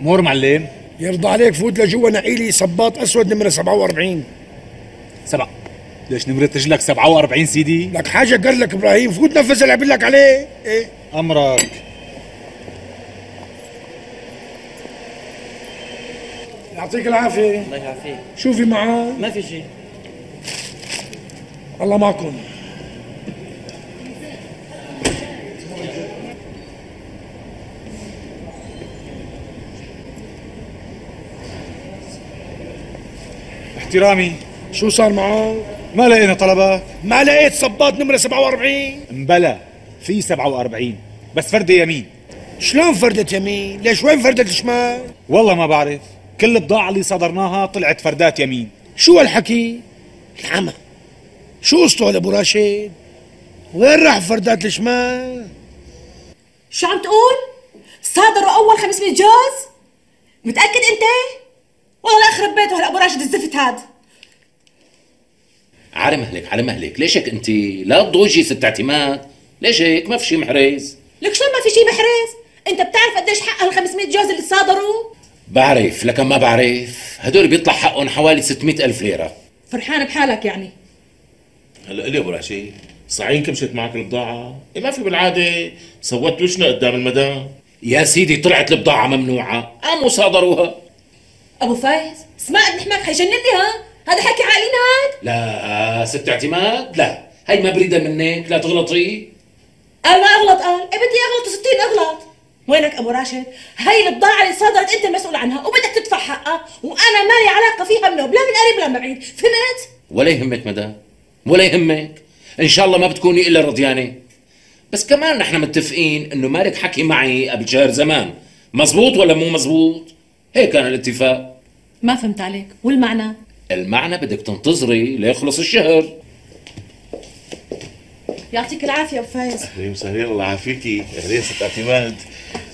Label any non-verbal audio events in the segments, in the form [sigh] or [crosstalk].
امور معلم. يرضى عليك فوت لجوا نقي لي صباط أسود نمرة 47 سبع. ليش نمرة رجلك 47 سيدي؟ لك حاجة قال لك إبراهيم فوت نفذ اللي لك عليه. إيه؟ أمرك. يعطيك العافية. الله يعافيك. شوفي معاه. ما في شيء. الله معكم. احترامي شو صار معاه ما لقينا طلبات ما لقيت صباط نمرة 47 مبلا في 47 بس فردة يمين. شلون فردة يمين؟ ليش وين فردة الشمال؟ والله ما بعرف. كل البضاعة اللي صدرناها طلعت فردات يمين. شو هالحكي؟ العمى. شو قصته هذا أبو راشد؟ وين راح فردات الشمال؟ شو عم تقول؟ صادروا أول 500 جوز؟ متأكد أنت؟ اخرب بيته هلا أبو راشد الزفت هاد. على مهلك على مهلك. ليش هيك انت؟ لا تضوجي ست اعتماد. ليش هيك؟ ما في شيء محرز. لك شلون ما في شيء محرز؟ أنت بتعرف قديش حق هال 500 جوز اللي صادروا؟ بعرف لكن ما بعرف. هدول بيطلع حقهم حوالي 600 ألف ليرة. فرحان بحالك يعني. هلا ليه أبو رشيد صحيح كمشت معك البضاعة؟ إيه ما في بالعادة. سوت وشنا قدام المدام. يا سيدي طلعت البضاعة ممنوعة. قاموا صادروها. أبو فايز؟ اسمع ابن حماك حيجنني ها؟ هذا حكي عاقلين هاد لا ست اعتماد؟ لا. هي ما بريدة منك لا تغلطي. قال ما أغلط قال إيه بدي أغلط 60 أغلط. وينك أبو راشد؟ هاي البضاعة اللي صدرت أنت المسؤول عنها وبدك تدفع حقها وأنا مالي علاقة فيها منه لا من قريب لا من بعيد. فهمت؟ ولا يهمك مدام. ولا يهمك. إن شاء الله ما بتكوني إلا رضيانة. بس كمان نحن متفقين إنه مالك حكي معي قبل شهر زمان. مزبوط ولا مو مزبوط؟ هيك كان الاتفاق. ما فهمت عليك. والمعنى؟ المعنى بدك تنتظري ليخلص الشهر. يعطيك العافية أبو فايز. أهلين وسهلين الله يعافيكي. أهلين ست اعتماد.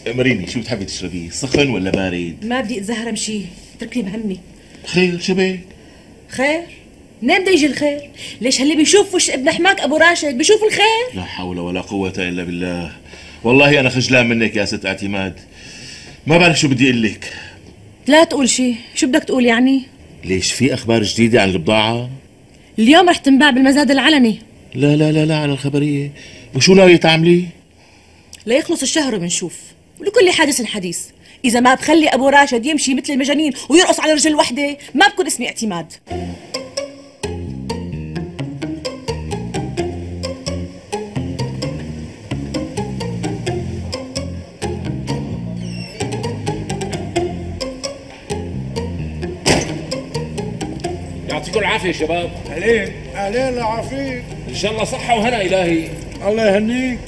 مريني شو بتحبي تشربيه سخن ولا بارد؟ ما بدي أتزهرم شيء. اتركني بهمي. خير شباب خير؟ منين بده يجي الخير؟ ليش هاللي بيشوف وش ابن حماك أبو راشد؟ بيشوف الخير. لا حول ولا قوة إلا بالله. والله أنا خجلان منك يا ست اعتماد. ما بعرف شو بدي أقول لك. لا تقول شيء شو بدك تقول يعني؟ ليش في أخبار جديدة عن البضاعة؟ اليوم رح تنباع بالمزاد العلني. لا لا لا لا على الخبرية. وشو ناوية تعملي؟ ليخلص الشهر وبنشوف. ولكل حادث حديث. إذا ما بخلي أبو راشد يمشي مثل المجانين ويرقص على رجل وحدة ما بكون اسمي اعتماد. يعطيكم العافية شباب. أهلين. أهلين عافيك إن شاء الله صحة وهنا إلهي. الله يهنيك.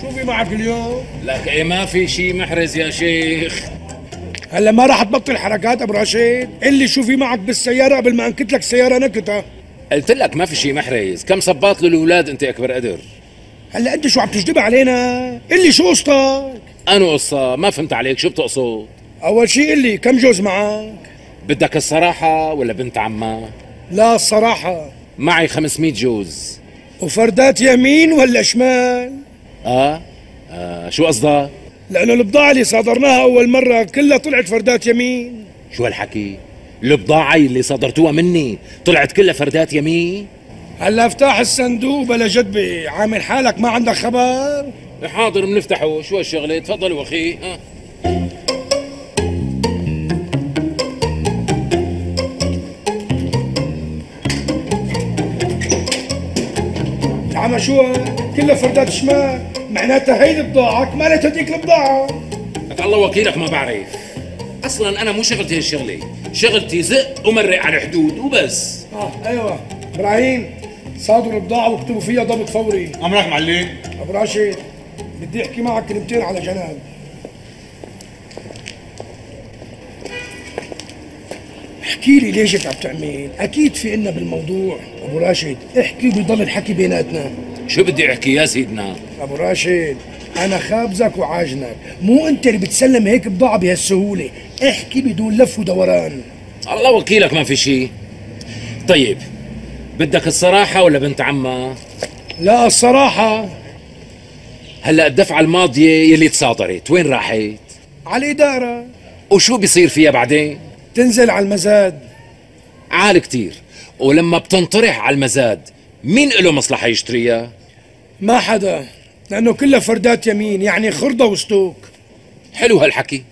شو في معك اليوم. لك إيه ما في شيء محرز يا شيخ. هلا ما راح تبطل حركات أبو رشيد. اللي شو في معك بالسيارة قبل ما أنكت لك سيارة نكتة. قلت لك ما في شيء محرز. كم صباط للأولاد أنت أكبر قدر هلا أنت شو عم تجدب علينا؟ اللي شو قصتك؟ أنا قصة ما فهمت عليك. شو بتقصد؟ أول شيء اللي كم جوز معك؟ بدك الصراحة ولا بنت عمها لا الصراحه معي 500 جوز. وفردات يمين ولا شمال؟ آه؟, آه شو قصدك؟ لأنه البضاعة اللي صادرناها أول مرة كلها طلعت فردات يمين. شو هالحكي؟ البضاعة اللي صدرتوها مني طلعت كلها فردات يمين؟ هلأ افتح الصندوق بلا جدبة. عامل حالك ما عندك خبر؟ حاضر بنفتحه شو هالشغلة؟ تفضلوا أخي. ها شو؟ كلها فردات شمال. معناتها هي البضاعة كمالت هديك البضاعة. لك الله وكيلك ما بعرف. أصلا أنا مو شغلتي هالشغلة. شغلتي زق ومرق على الحدود وبس. آه أيوه. إبراهيم صادروا البضاعة واكتبوا فيها ضبط فوري. أمرك معلم. أبو راشد بدي أحكي معك كلمتين على جناب احكي لي ليش عم تعمل؟ أكيد في إلنا بالموضوع. أبو راشد احكي وبيضل الحكي بيناتنا. شو بدي أحكي يا سيدنا؟ أبو راشد أنا خابزك وعاجنك. مو أنت اللي بتسلم هيك بضاعة بهالسهولة. احكي بدون لف ودوران. الله وكيلك ما في شيء طيب بدك الصراحة ولا بنت عمها لا الصراحة. هلأ الدفعة الماضية يلي تصادرت وين راحت؟ على الإدارة. وشو بيصير فيها بعدين؟ تنزل على المزاد. عال كتير. ولما بتنطرح على المزاد مين له مصلحة يشتريها؟ ما حدا لأنه كلها فردات يمين يعني خرده وستوك. حلو هالحكي.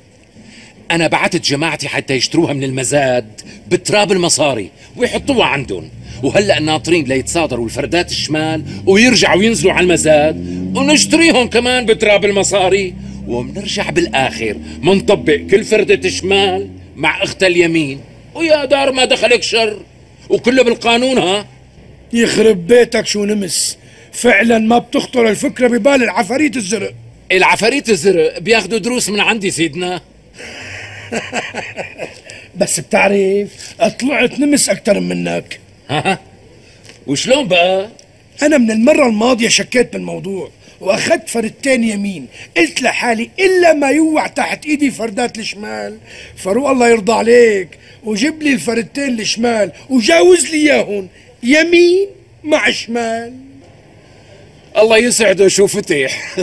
أنا بعتت جماعتي حتى يشتروها من المزاد بتراب المصاري ويحطوها عندهم. وهلأ ناطرين ليتصادروا الفردات الشمال ويرجعوا ينزلوا على المزاد ونشتريهم كمان بتراب المصاري. ومنرجع بالآخر منطبق كل فردة شمال مع أختها اليمين. ويا دار ما دخلك شر. وكله بالقانون ها؟ يخرب بيتك شو نمس. فعلا ما بتخطر الفكرة ببال العفاريت الزرق. العفاريت الزرق بياخدوا دروس من عندي سيدنا. [laughs] بس بتعرف طلعت نمس أكتر منك. ها. وشلون بقى؟ أنا من المرة الماضية شكيت بالموضوع وأخذت فردتين يمين قلت لحالي إلا ما يوع تحت إيدي فردات الشمال. فاروق الله يرضى عليك وجيب لي الفردتين الشمال وجاوز لي اياهم يمين مع شمال. الله يسعده شو فتح